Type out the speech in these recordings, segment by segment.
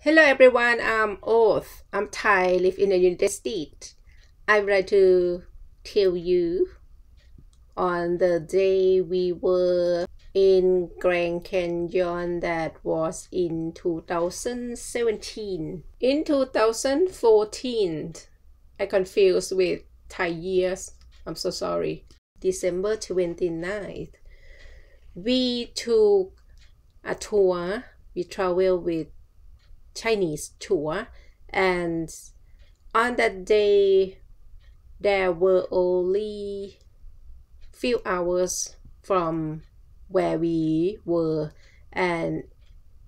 Hello everyone, I'm Oath. I'm Thai, live in the United States. I would like to tell you on the day we were in Grand Canyon that was in 2017. In 2014, I confused with Thai years. I'm so sorry. December 29th. We took a tour. We traveled with Chinese tour and on that day there were only few hours from where we were and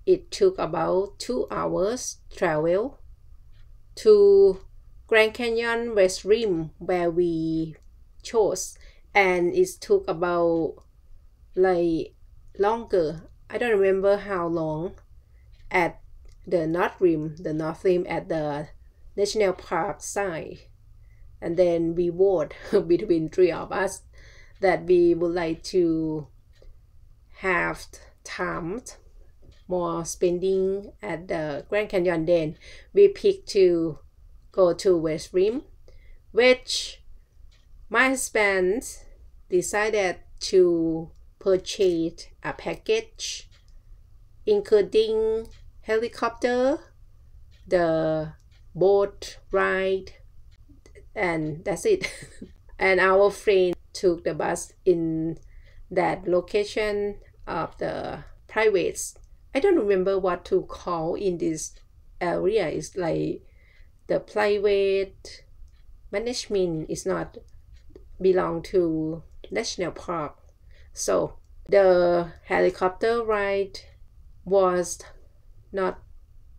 it took about two hours travel to Grand Canyon West Rim where we chose and it took about like longer. I don't remember how long at the north rim, the north rim at the national park side. And then we vote between three of us that we would like to have time more spending at the Grand Canyon. Then we picked to go to West Rim, which my husband decided to purchase a package including helicopter, the boat ride, and that's it. and our friend took the bus in that location of the private. I don't remember what to call in this area. It's like the private management is not belong to national park. So the helicopter ride was not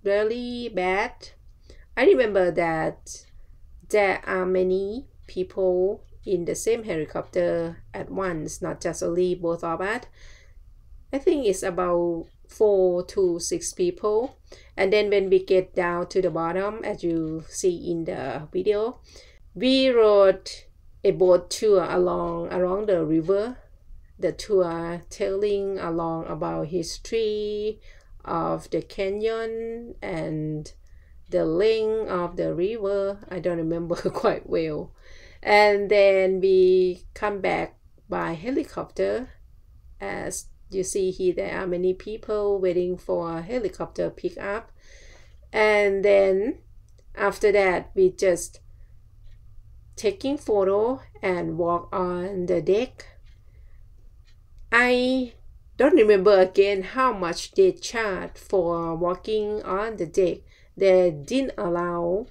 really bad. I remember that there are many people in the same helicopter at once, not just only both of us. I think it's about four to six people. And then when we get down to the bottom, as you see in the video, we rode a boat tour along along the river. The tour telling along about history of the canyon and the length of the river. I don't remember quite well. And then we come back by helicopter. As you see here, there are many people waiting for a helicopter pickup. And then after that, we just taking photo and walk on the deck. I don't remember again how much they charged for walking on the deck. They didn't allow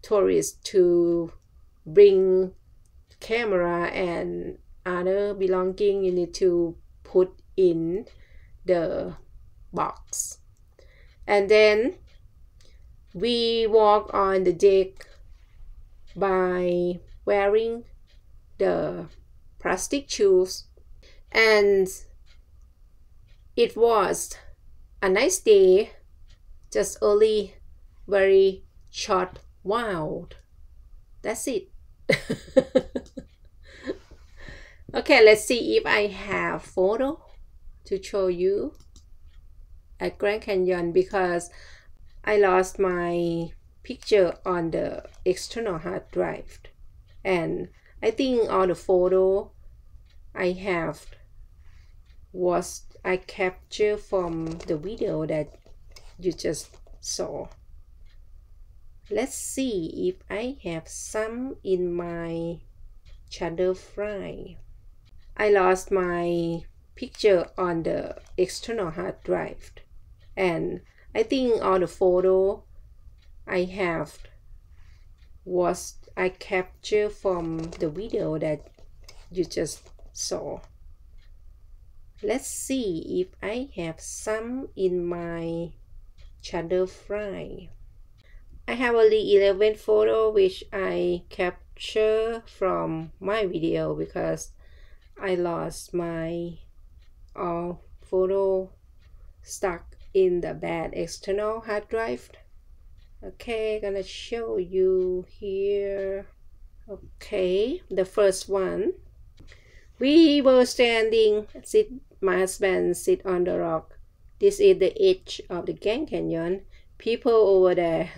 tourists to bring camera and other belonging you need to put in the box. And then we walk on the deck by wearing the plastic shoes and it was a nice day, just only very short while. That's it. okay, let's see if I have photo to show you at Grand Canyon because I lost my picture on the external hard drive and I think all the photo I have was I captured from the video that you just saw. Let's see if I have some in my shadow file. I lost my picture on the external hard drive and I think all the photo I have was I captured from the video that you just saw let's see if I have some in my shadow file. I have only 11 photo which I capture from my video because I lost my all photo stuck in the bad external hard drive. Okay, gonna show you here. Okay, the first one. We were standing, sit my husband sit on the rock. This is the edge of the Grand Canyon. people over there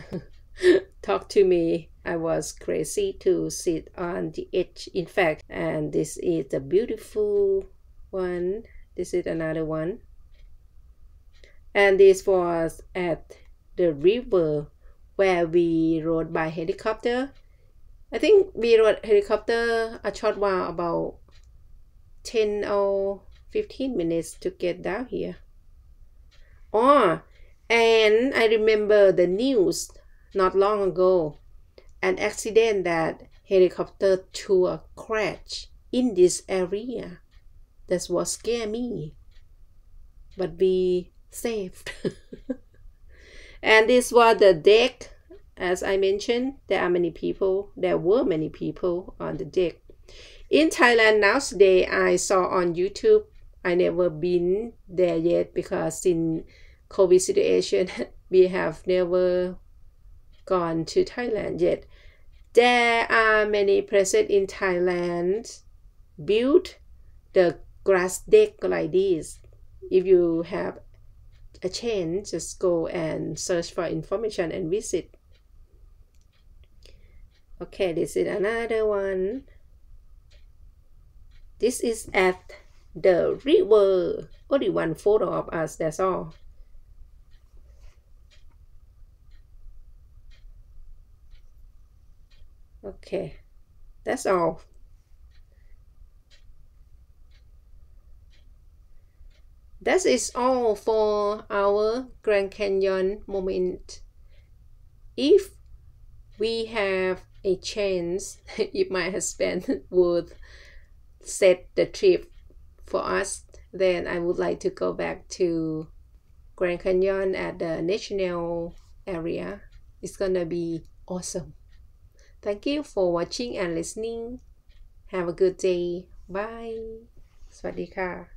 talk to me. I was crazy to sit on the edge. In fact, and this is a beautiful one. This is another one. And this was at the river where we rode by helicopter. I think we rode helicopter a short while about 10 or 15 minutes to get down here. Oh, and I remember the news not long ago an accident that helicopter to a crash in this area. That's what scared me. But we saved. and this was the deck. As I mentioned, there are many people. There were many people on the deck. In Thailand nowadays, I saw on YouTube. I never been there yet because in COVID situation, we have never gone to Thailand yet. There are many places in Thailand built the grass deck like this. If you have a chance, just go and search for information and visit. Okay, this is another one. This is at the river. Only one photo of us, that's all. Okay, that's all. That is all for our Grand Canyon moment. If we have a chance, if my husband would set the trip for us, then I would like to go back to Grand Canyon at the national area. It's gonna be awesome. Thank you for watching and listening. Have a good day. Bye. สวัสดีค่ะ